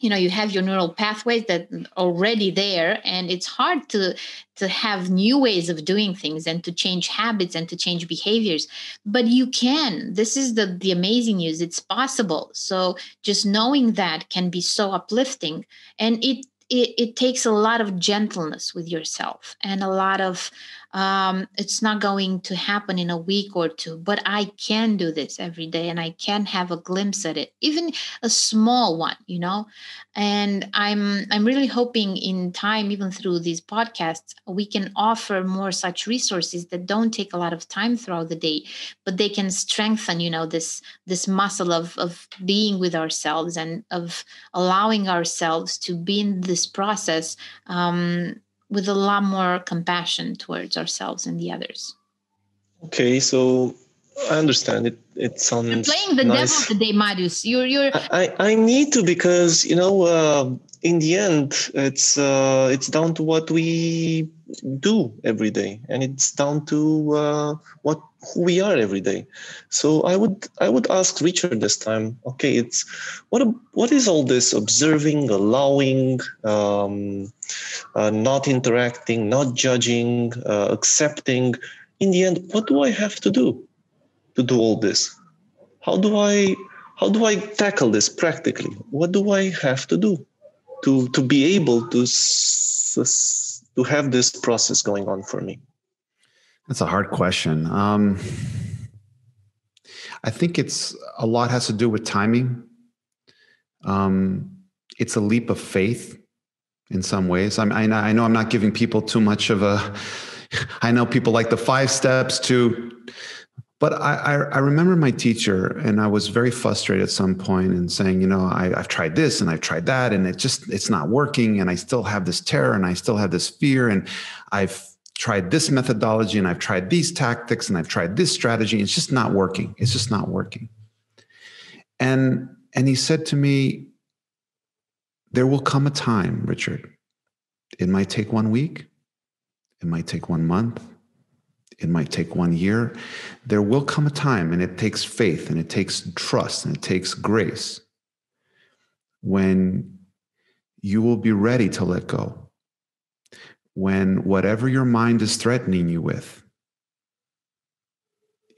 you know you have your neural pathways that already there and it's hard to to have new ways of doing things and to change habits and to change behaviors. But you can. This is the the amazing news. It's possible. So just knowing that can be so uplifting and it it, it takes a lot of gentleness with yourself and a lot of um, it's not going to happen in a week or two but i can do this every day and i can have a glimpse at it even a small one you know? And i'm i'm really hoping in time even through these podcasts we can offer more such resources that don't take a lot of time throughout the day but they can strengthen you know this this muscle of of being with ourselves and of allowing ourselves to be in this process um, with a lot more compassion towards ourselves and the others. Okay, so I understand it. It sounds you're playing the nice. devil today, Marius. You're you're. I I need to because you know uh, in the end it's uh, it's down to what we do every day, and it's down to uh, what who we are every day. So I would I would ask Richard this time. Okay, it's what what is all this observing, allowing, um, uh, not interacting, not judging, uh, accepting. In the end, what do I have to do to do all this? How do I how do I tackle this practically? What do I have to do to to be able to to have this process going on for me? That's a hard question. Um, I think it's a lot has to do with timing. Um, it's a leap of faith in some ways. I'm, I, I know I'm not giving people too much of a, I know people like the five steps to, but I, I, remember my teacher and I was very frustrated at some point and saying, you know, I, I've tried this and I've tried that and it just, it's not working. And I still have this terror and I still have this fear. And I've tried this methodology and I've tried these tactics and I've tried this strategy. and It's just not working. It's just not working. And, and he said to me, there will come a time, Richard. It might take one week. It might take one month it might take one year. There will come a time, and it takes faith, and it takes trust, and it takes grace when you will be ready to let go. When whatever your mind is threatening you with,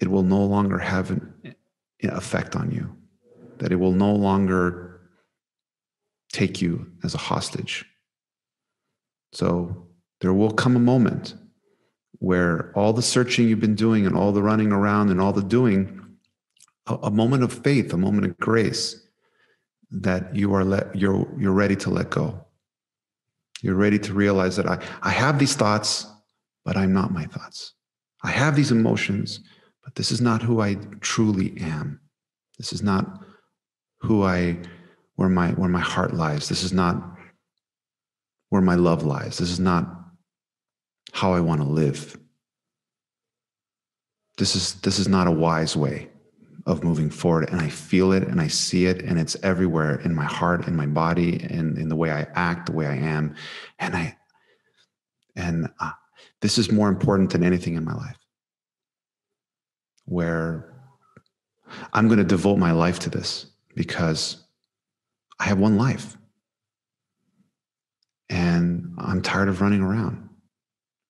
it will no longer have an effect on you, that it will no longer take you as a hostage. So there will come a moment where all the searching you've been doing and all the running around and all the doing, a, a moment of faith, a moment of grace that you are let you're you're ready to let go. You're ready to realize that I, I have these thoughts, but I'm not my thoughts. I have these emotions, but this is not who I truly am. This is not who I where my where my heart lies. This is not where my love lies. This is not how I want to live. This is this is not a wise way of moving forward and I feel it and I see it and it's everywhere in my heart in my body and in the way I act the way I am and I and uh, this is more important than anything in my life where I'm going to devote my life to this because I have one life and I'm tired of running around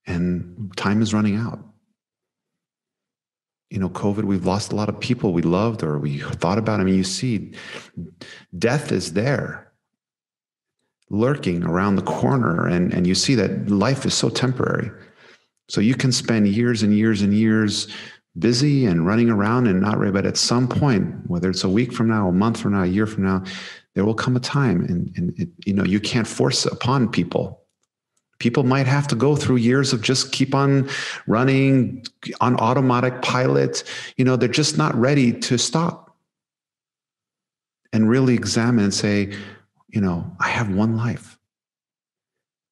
and time is running out. You know, COVID, we've lost a lot of people we loved or we thought about. I mean, you see, death is there lurking around the corner, and, and you see that life is so temporary. So you can spend years and years and years busy and running around and not ready, but at some point, whether it's a week from now, a month from now, a year from now, there will come a time, and, and it, you know, you can't force upon people. People might have to go through years of just keep on running on automatic pilot. You know they're just not ready to stop and really examine and say you know i have one life.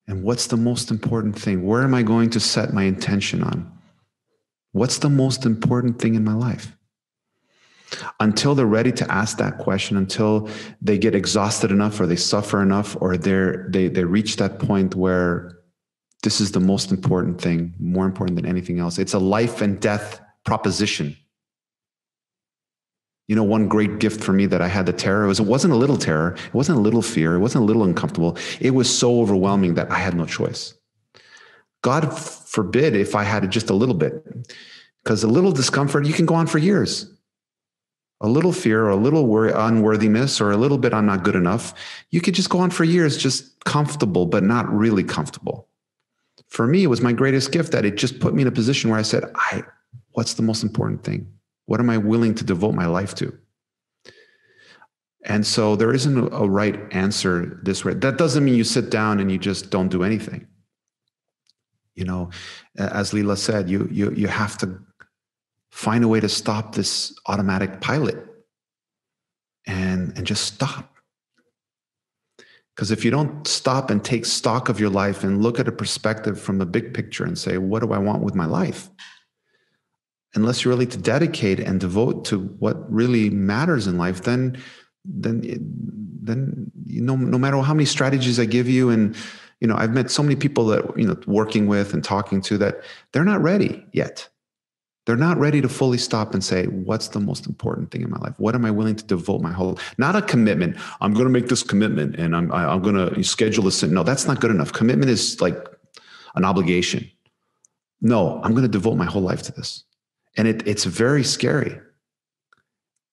And what's the most important thing? Where am i going to set my intention on? What's the most important thing in my life until they're ready to ask that question until they get exhausted enough or they suffer enough or they're they they reach that point where this is the most important thing, more important than anything else. It's a life and death proposition. You know, one great gift for me that I had the terror was it wasn't a little terror, it wasn't a little fear, it wasn't a little uncomfortable. It was so overwhelming that I had no choice. God forbid if I had just a little bit, because a little discomfort, you can go on for years. A little fear or a little worry unworthiness or a little bit I'm not good enough, you could just go on for years, just comfortable, but not really comfortable for me, it was my greatest gift that it just put me in a position where I said, I, what's the most important thing? What am I willing to devote my life to? And so there isn't a right answer this way. That doesn't mean you sit down and you just don't do anything. You know, as Lila said, you you you have to find a way to stop this automatic pilot and and just stop because if you don't stop and take stock of your life and look at a perspective from the big picture and say, what do I want with my life? Unless you're really to dedicate and devote to what really matters in life, then then then you know no matter how many strategies I give you and you know I've met so many people that you know working with and talking to that they're not ready yet they're not ready to fully stop and say, what's the most important thing in my life? What am I willing to devote my whole, not a commitment. I'm going to make this commitment and I'm, I, am i am going to schedule this. No, that's not good enough. Commitment is like an obligation. No, I'm going to devote my whole life to this. And it, it's very scary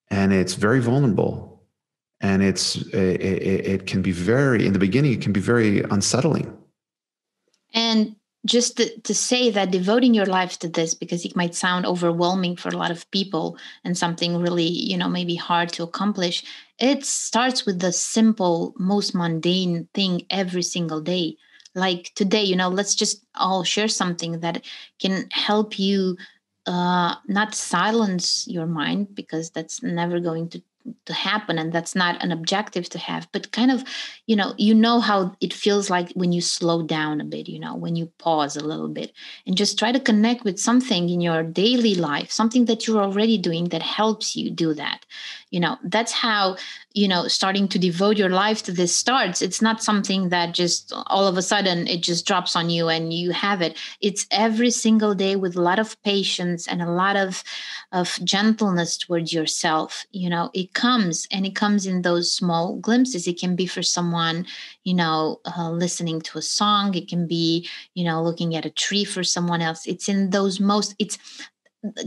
and it's very vulnerable and it's, it, it can be very, in the beginning, it can be very unsettling. And just to, to, say that devoting your life to this because it might sound overwhelming for a lot of people and something really you know maybe hard to accomplish it starts with the simple most mundane thing every single day. Like today you know let's just all share something that can help you uh not silence your mind because that's never going to to happen and that's not an objective to have but kind of you know you know how it feels like when you slow down a bit you know when you pause a little bit and just try to connect with something in your daily life something that you're already doing that helps you do that. You know that's how you know starting to devote your life to this starts it's not something that just all of a sudden it just drops on you and you have it. It's every single day with a lot of patience and a lot of of gentleness towards yourself. You know it comes and it comes in those small glimpses. It can be for someone you know uh, listening to a song. It can be you know looking at a tree for someone else. It's in those most it's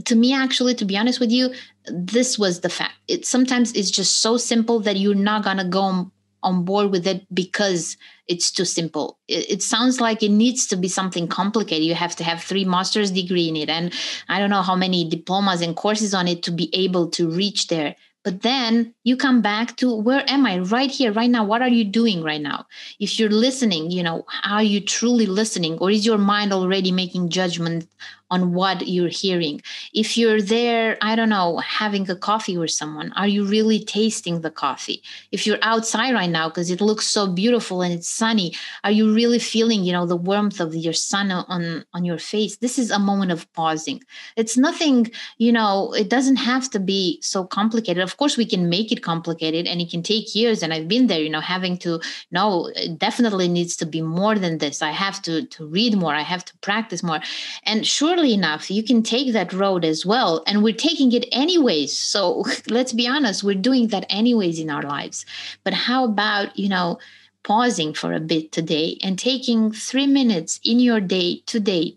to me actually to be honest with you this was the fact it sometimes it's just so simple that you're not gonna go on, on board with it because it's too simple it, it, sounds like it needs to be something complicated you have to have three master's degree in it and i don't know how many diplomas and courses on it to be able to reach there but then you come back to where am I right here, right now? What are you doing right now? If you're listening, you know, are you truly listening? Or is your mind already making judgment on what you're hearing. If you're there, I don't know, having a coffee with someone, are you really tasting the coffee? If you're outside right now because it looks so beautiful and it's sunny, are you really feeling, you know, the warmth of your sun on on your face? This is a moment of pausing. It's nothing, you know, it doesn't have to be so complicated. Of course, we can make it complicated and it can take years and I've been there, you know, having to no, it definitely needs to be more than this. I have to to read more, I have to practice more. And surely enough, you can take that road as well. And we're taking it anyways. So let's be honest, we're doing that anyways in our lives. But how about, you know, pausing for a bit today and taking three minutes in your day today,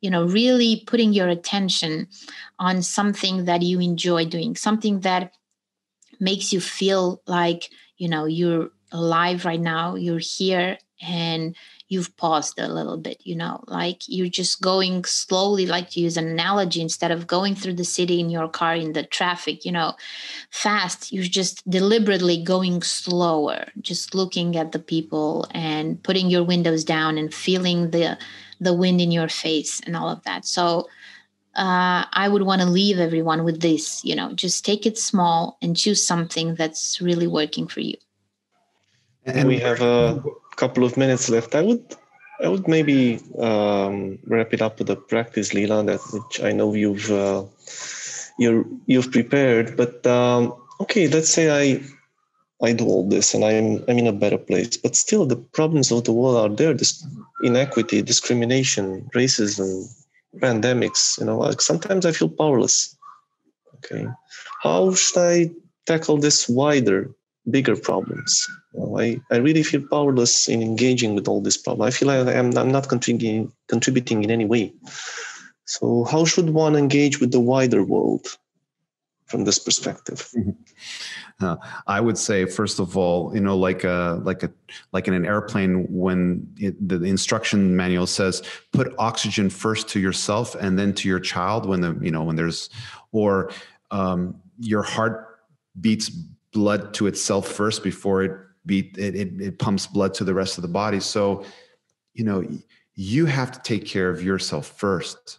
you know, really putting your attention on something that you enjoy doing, something that makes you feel like, you know, you're alive right now, you're here and you've paused a little bit you know like you're just going slowly like to use an analogy instead of going through the city in your car in the traffic you know fast you're just deliberately going slower just looking at the people and putting your windows down and feeling the the wind in your face and all of that so uh, I would want to leave everyone with this, you know, just take it small and choose something that's really working for you. And we have a couple of minutes left. I would I would maybe um, wrap it up with a practice, that which I know you've uh, you you've prepared. But um, okay, let's say I I do all this and I'm I'm in a better place, but still the problems of the world are there: this inequity, discrimination, racism, pandemics. You know, like sometimes I feel powerless. Okay, how should I tackle this wider bigger problems. I, I really feel powerless in engaging with all this problem. I feel like I'm, I'm not contributing, contributing in any way. So, how should one engage with the wider world from this perspective? Uh, I would say, first of all, you know, like a like a like in an airplane, when it, the instruction manual says put oxygen first to yourself and then to your child. When the you know when there's or um, your heart beats blood to itself first before it beat it, it, it pumps blood to the rest of the body. So you know you have to take care of yourself first.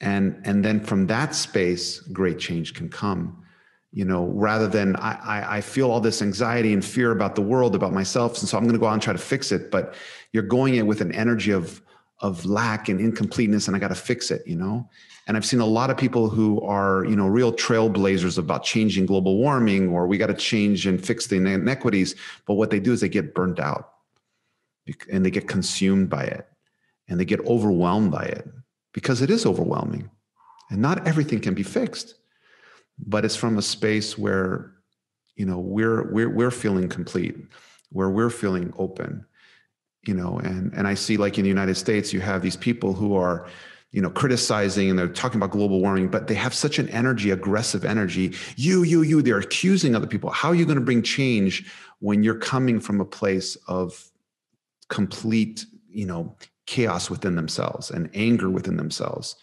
And and then from that space great change can come. You know rather than I, I, I feel all this anxiety and fear about the world about myself and so i'm going to go out and try to fix it but you're going in with an energy of of lack and incompleteness and i got to fix it you know and I've seen a lot of people who are, you know, real trailblazers about changing global warming or we got to change and fix the inequities. But what they do is they get burned out and they get consumed by it and they get overwhelmed by it because it is overwhelming. And not everything can be fixed. But it's from a space where, you know, we're we're we're feeling complete, where we're feeling open, you know, and and I see like in the United States, you have these people who are you know criticizing and they're talking about global warming but they have such an energy aggressive energy you you you they're accusing other people how are you going to bring change when you're coming from a place of complete you know chaos within themselves and anger within themselves.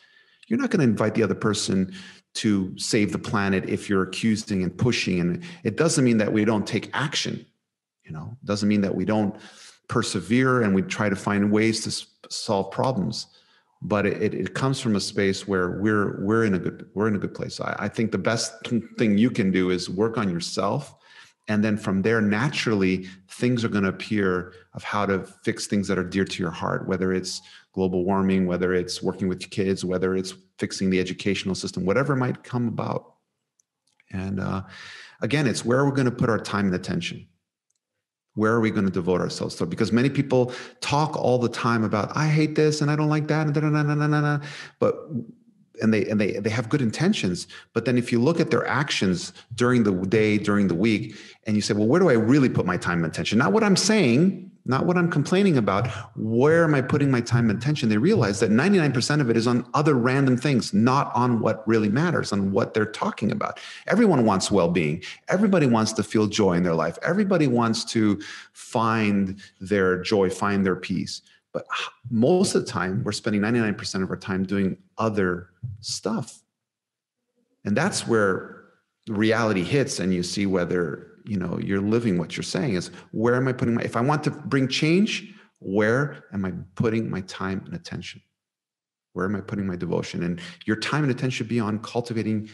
You're not going to invite the other person to save the planet if you're accusing and pushing. And it doesn't mean that we don't take action. You know, it doesn't mean that we don't persevere and we try to find ways to solve problems. But it, it comes from a space where we're we're in a good we're in a good place. I, I think the best thing you can do is work on yourself and then from there naturally things are going to appear of how to fix things that are dear to your heart whether it's global warming whether it's working with kids whether it's fixing the educational system whatever might come about and uh, again it's where we're going to put our time and attention where are we going to devote ourselves to? Because many people talk all the time about i hate this and i don't like that and da, da, da, da, da, but and they and they they have good intentions. But then if you look at their actions during the day during the week and you say well where do i really put my time and attention? Not what i'm saying not what i'm complaining about. Where am i putting my time and attention? They realize that 99% of it is on other random things not on what really matters on what they're talking about. Everyone wants well-being. Everybody wants to feel joy in their life. Everybody wants to find their joy find their peace. But most of the time, we're spending 99% of our time doing other stuff. And that's where reality hits and you see whether you know you're living what you're saying is where am i putting my if i want to bring change where am i putting my time and attention where am i putting my devotion and your time and attention should be on cultivating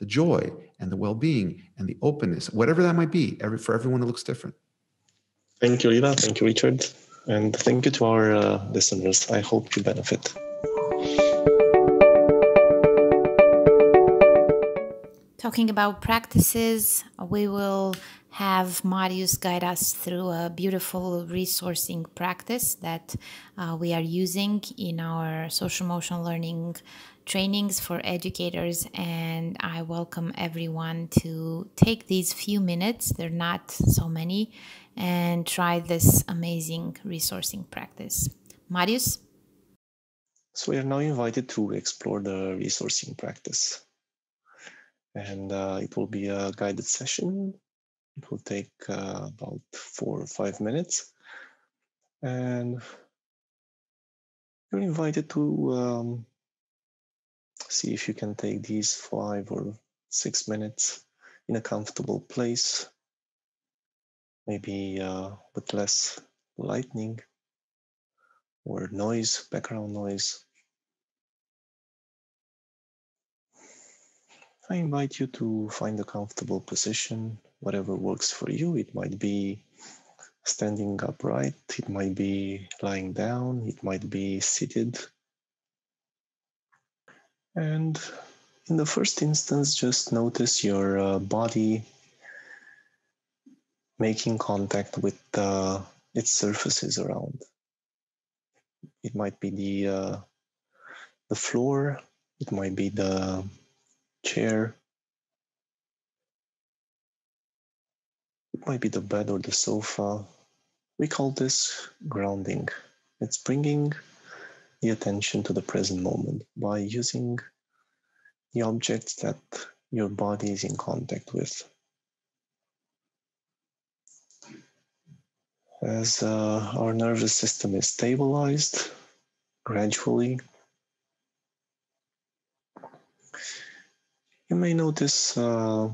the joy and the well-being and the openness whatever that might be every for everyone it looks different thank you Lila. thank you richard and thank you to our uh, listeners. I hope you benefit. Talking about practices, we will have Marius guide us through a beautiful resourcing practice that uh, we are using in our social emotional learning trainings for educators. And I welcome everyone to take these few minutes, they're not so many, and try this amazing resourcing practice. Marius? So, we are now invited to explore the resourcing practice. And uh, it will be a guided session. It will take uh, about four or five minutes. And you're invited to um, see if you can take these five or six minutes in a comfortable place maybe uh, with less lightning or noise, background noise. I invite you to find a comfortable position, whatever works for you. It might be standing upright, it might be lying down, it might be seated. And in the first instance, just notice your uh, body making contact with uh, its surfaces around. It might be the uh, the floor, it might be the chair, it might be the bed or the sofa. We call this grounding. It's bringing the attention to the present moment by using the objects that your body is in contact with. as uh, our nervous system is stabilized gradually. You may notice uh,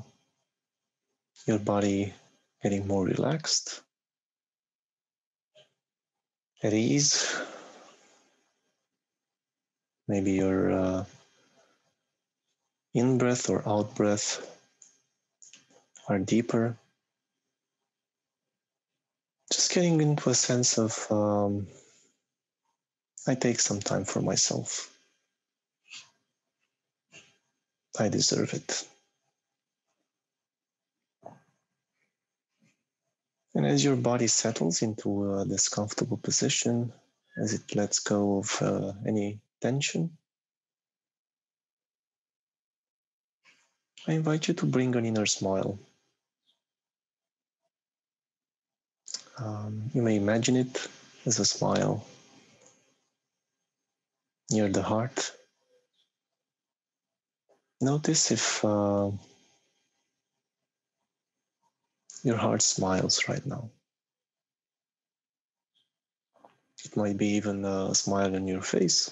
your body getting more relaxed, at ease. Maybe your uh, in breath or out breath are deeper just getting into a sense of um, I take some time for myself. I deserve it. And as your body settles into uh, this comfortable position, as it lets go of uh, any tension, I invite you to bring an inner smile Um, you may imagine it as a smile near the heart. Notice if uh, your heart smiles right now. It might be even a smile on your face.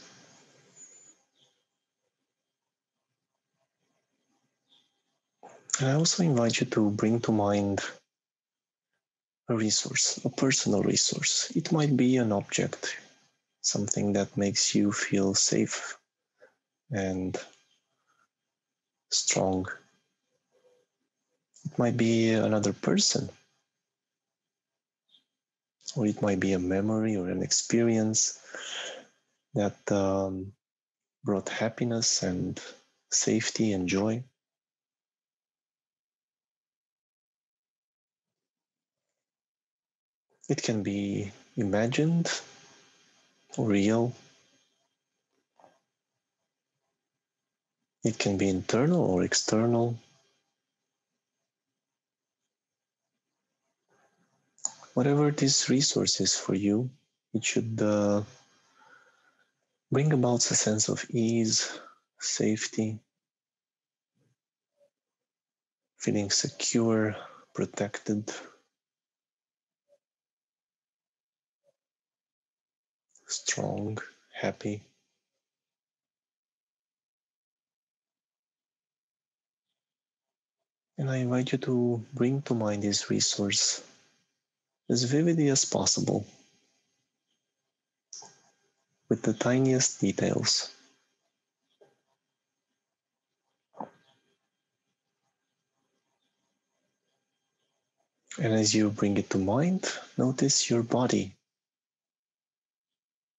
And I also invite you to bring to mind a resource, a personal resource. It might be an object, something that makes you feel safe and strong. It might be another person, or it might be a memory or an experience that um, brought happiness and safety and joy. It can be imagined or real. It can be internal or external. Whatever this resource is for you, it should uh, bring about a sense of ease, safety, feeling secure, protected. strong, happy. And I invite you to bring to mind this resource as vividly as possible with the tiniest details. And as you bring it to mind, notice your body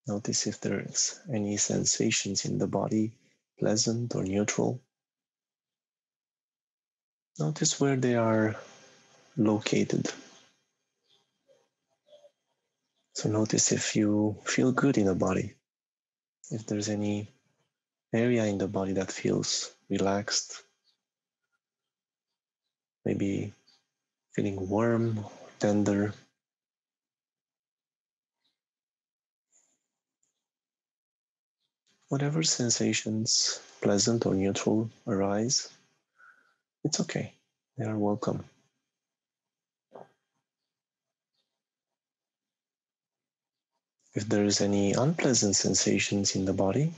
Notice if there's any sensations in the body, pleasant or neutral. Notice where they are located. So notice if you feel good in the body, if there's any area in the body that feels relaxed, maybe feeling warm, tender, Whatever sensations, pleasant or neutral, arise, it's okay. They are welcome. If there is any unpleasant sensations in the body,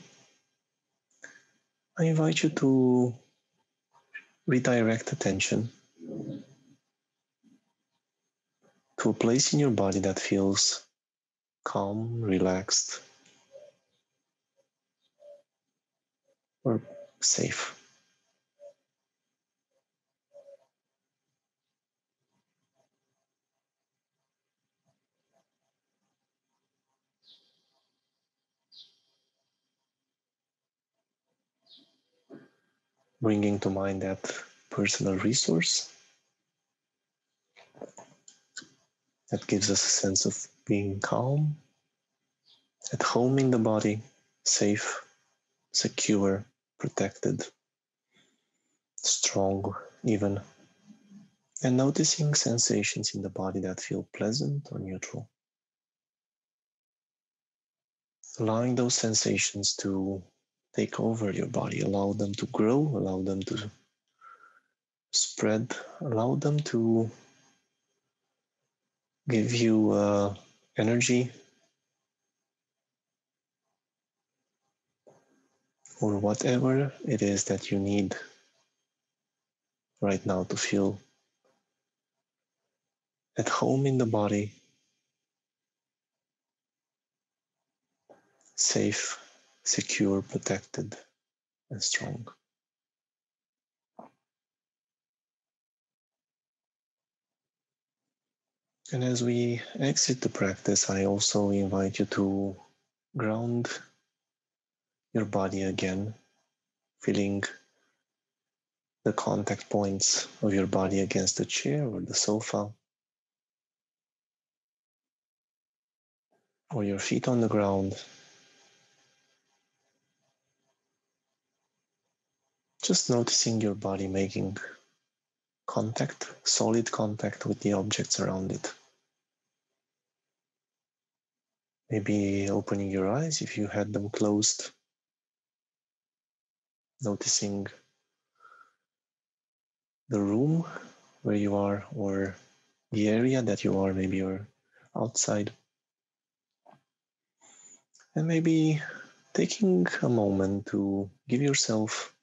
I invite you to redirect attention to a place in your body that feels calm, relaxed, or safe. Bringing to mind that personal resource that gives us a sense of being calm, at home in the body, safe, secure, protected, strong, even, and noticing sensations in the body that feel pleasant or neutral. Allowing those sensations to take over your body, allow them to grow, allow them to spread, allow them to give you uh, energy, or whatever it is that you need right now to feel at home in the body, safe, secure, protected, and strong. And as we exit the practice, I also invite you to ground your body again, feeling the contact points of your body against the chair or the sofa, or your feet on the ground. Just noticing your body making contact, solid contact with the objects around it. Maybe opening your eyes if you had them closed noticing the room where you are or the area that you are, maybe you're outside. And maybe taking a moment to give yourself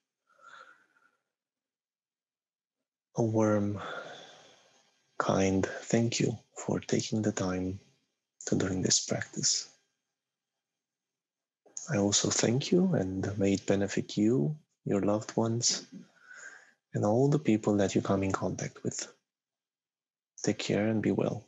a warm, kind thank you for taking the time to doing this practice. I also thank you and may it benefit you, your loved ones, and all the people that you come in contact with. Take care and be well.